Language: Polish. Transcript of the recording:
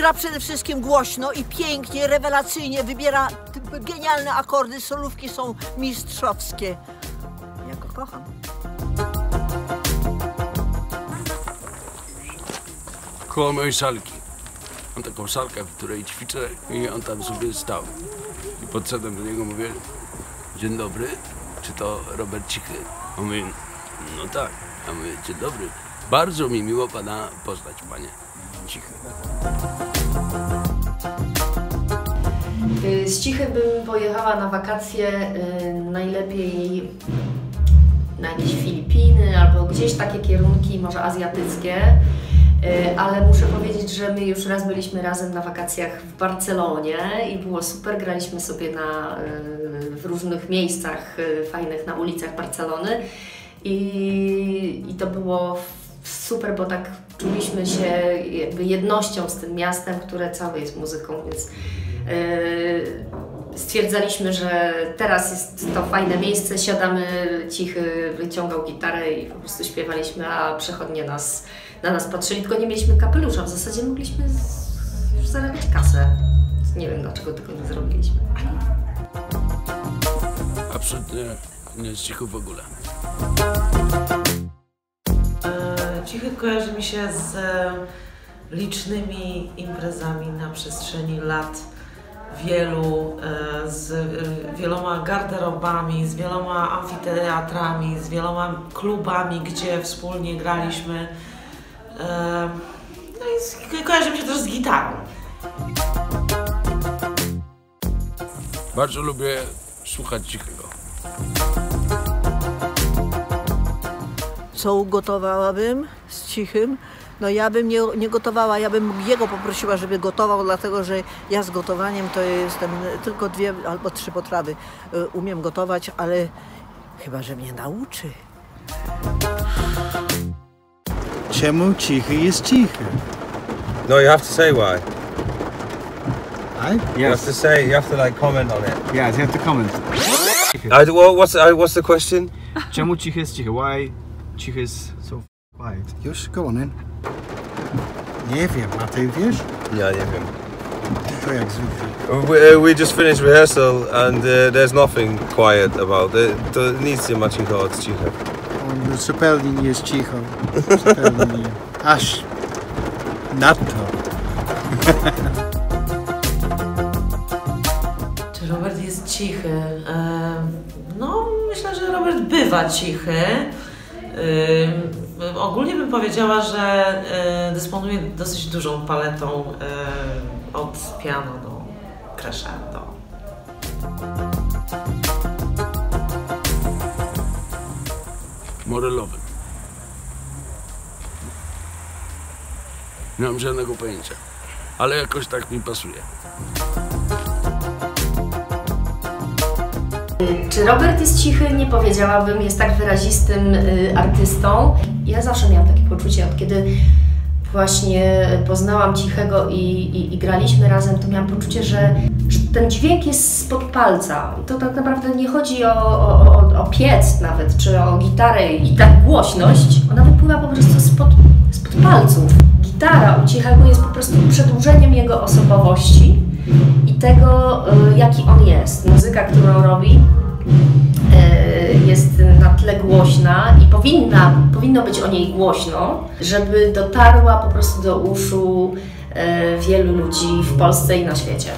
gra przede wszystkim głośno i pięknie, rewelacyjnie, wybiera genialne akordy, solówki są mistrzowskie. Ja go kocham. koło mojej salki. Mam taką salkę, w której ćwiczę i on tam sobie stał. I podszedłem do niego, mówię, dzień dobry, czy to Robert Cichy? On mówi, no tak. Ja mówię, dzień dobry, bardzo mi miło pana poznać, panie Cichy. Y, Z Cichy bym pojechała na wakacje y, najlepiej na jakieś Filipiny albo gdzieś takie kierunki, może azjatyckie. Y, Ale muszę powiedzieć, że my już raz byliśmy razem na wakacjach w Barcelonie i było super. Graliśmy sobie na, w różnych miejscach fajnych na ulicach Barcelony i, i to było super, bo tak czuliśmy się jakby jednością z tym miastem, które całe jest muzyką, więc Yy, stwierdzaliśmy, że teraz jest to fajne miejsce, siadamy, cichy wyciągał gitarę i po prostu śpiewaliśmy, a przechodnie nas, na nas patrzyli, tylko nie mieliśmy kapelusza, w zasadzie mogliśmy już zarabiać kasę. Nie wiem dlaczego tego nie zrobiliśmy. Absolutnie nie z Cichy w ogóle. Cichy kojarzy mi się z e, licznymi imprezami na przestrzeni lat wielu, e, z wieloma garderobami, z wieloma amfiteatrami, z wieloma klubami, gdzie wspólnie graliśmy. E, No i kojarzy mi się też z gitarą. Bardzo lubię słuchać Cichego. Co ugotowałabym z cichym? No ja bym nie, nie gotowała, ja bym jego poprosiła, żeby gotował, dlatego że ja z gotowaniem to jestem tylko dwie albo trzy potrawy y, umiem gotować, ale chyba, że mnie nauczy. Czemu cichy jest cichy? No, you have to say why. I? You have to say. You have to like comment on it. Yes, you have to comment. I, well, what's I, what's the question? Czemu cichy jest cichy? Why cichy is so quiet? Już, go on in. Nie wiem, a ty wiesz? Yeah, nie wiem. To jak zwykle. We, uh, we just finished rehearsal and uh, there's nothing quiet about it. To nic nie ma cicho od cicha. On zupełnie nie jest cicho. Zupełnie nie. Aż nadto. Czy Robert jest cichy? E, No, myślę, że Robert bywa cichy. Ogólnie bym powiedziała, że e, dysponuje dosyć dużą paletą e, od piano do crescendo. Morelowy. Nie mam żadnego pojęcia, ale jakoś tak mi pasuje. Czy Robert jest cichy? Nie powiedziałabym, jest tak wyrazistym y, artystą. Ja zawsze miałam takie poczucie, od kiedy właśnie poznałam Cichego i, i, i graliśmy razem, to miałam poczucie, że, że ten dźwięk jest spod palca. To tak naprawdę nie chodzi o, o, o, o piec nawet, czy o gitarę i tak głośność. Ona wypływa po prostu spod, spod palców. Gitara u Cichego jest po prostu przedłużeniem jego osobowości tego, y, jaki on jest. Muzyka, którą robi, y, jest na tle głośna i powinna, powinno być o niej głośno, żeby dotarła po prostu do uszu y, wielu ludzi w Polsce i na świecie.